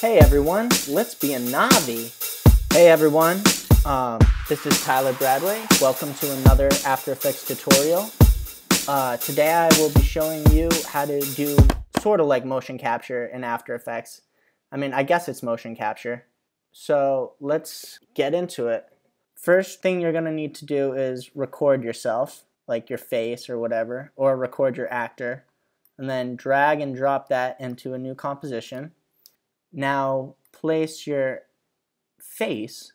Hey everyone, let's be a Navi. Hey everyone, um, this is Tyler Bradway. Welcome to another After Effects tutorial. Uh, today I will be showing you how to do sort of like motion capture in After Effects. I mean, I guess it's motion capture. So let's get into it. First thing you're going to need to do is record yourself, like your face or whatever, or record your actor, and then drag and drop that into a new composition. Now place your face,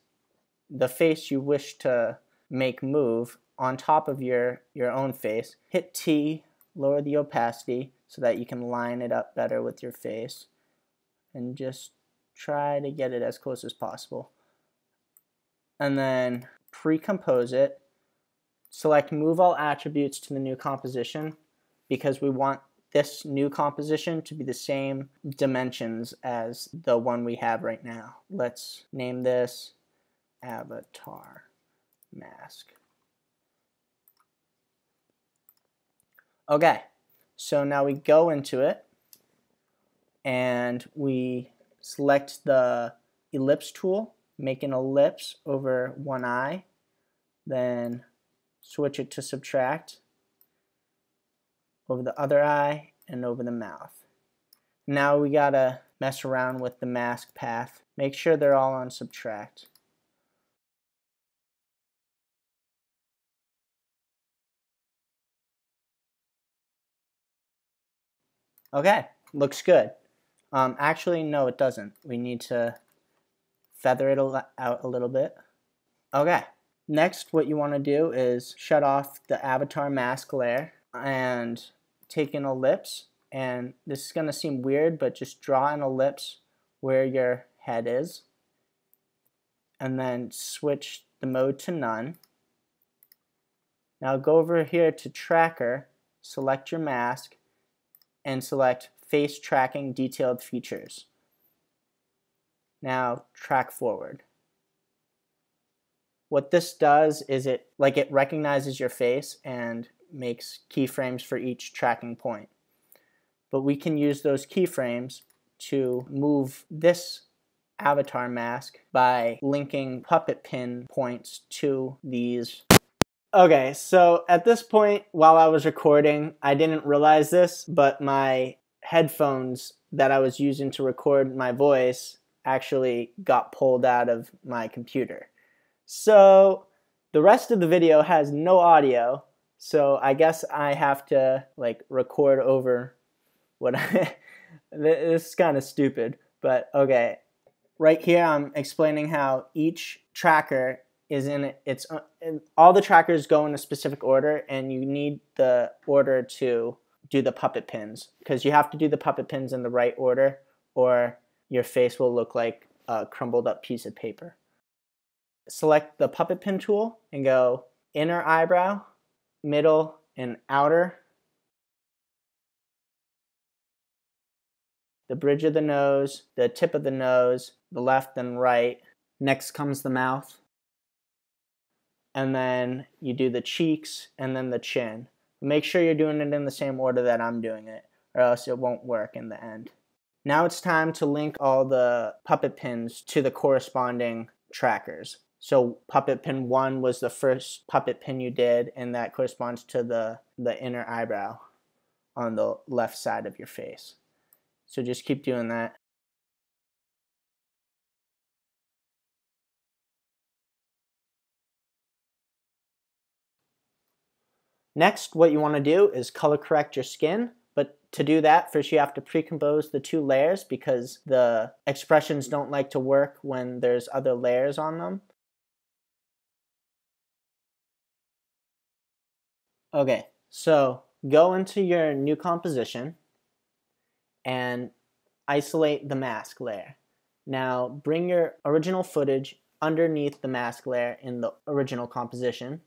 the face you wish to make move, on top of your, your own face. Hit T, lower the opacity so that you can line it up better with your face. And just try to get it as close as possible. And then pre-compose it. Select move all attributes to the new composition because we want this new composition to be the same dimensions as the one we have right now. Let's name this avatar mask. Okay, so now we go into it and we select the ellipse tool, make an ellipse over one eye, then switch it to subtract over the other eye and over the mouth. Now we gotta mess around with the mask path. Make sure they're all on subtract. Okay, looks good. Um, actually, no, it doesn't. We need to feather it out a little bit. Okay, next what you want to do is shut off the avatar mask layer and take an ellipse. And this is going to seem weird, but just draw an ellipse where your head is. And then switch the mode to none. Now go over here to tracker, select your mask, and select face tracking detailed features. Now track forward. What this does is it like it recognizes your face and makes keyframes for each tracking point. But we can use those keyframes to move this avatar mask by linking puppet pin points to these Okay, so at this point, while I was recording, I didn't realize this, but my headphones that I was using to record my voice actually got pulled out of my computer. So the rest of the video has no audio, so I guess I have to like record over what I, this is kind of stupid, but okay. Right here I'm explaining how each tracker is in it's all the trackers go in a specific order and you need the order to do the puppet pins because you have to do the puppet pins in the right order or your face will look like a crumbled up piece of paper. Select the puppet pin tool and go inner eyebrow, middle, and outer. The bridge of the nose, the tip of the nose, the left and right. Next comes the mouth and then you do the cheeks and then the chin. Make sure you're doing it in the same order that I'm doing it, or else it won't work in the end. Now it's time to link all the puppet pins to the corresponding trackers. So puppet pin 1 was the first puppet pin you did, and that corresponds to the, the inner eyebrow on the left side of your face. So just keep doing that. Next, what you want to do is color correct your skin. But to do that, first you have to pre-compose the two layers because the expressions don't like to work when there's other layers on them. Okay, so go into your new composition and isolate the mask layer. Now bring your original footage underneath the mask layer in the original composition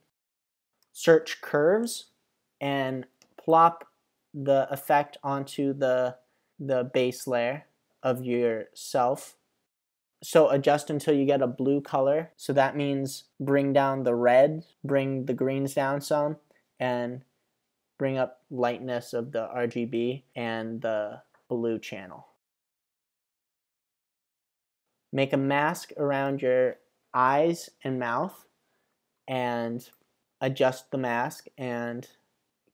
search curves and plop the effect onto the, the base layer of yourself. So adjust until you get a blue color. So that means bring down the red, bring the greens down some, and bring up lightness of the RGB and the blue channel. make a mask around your eyes and mouth and adjust the mask and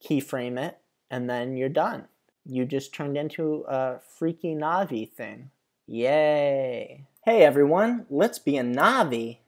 keyframe it, and then you're done. You just turned into a freaky Navi thing. Yay! Hey everyone, let's be a Navi!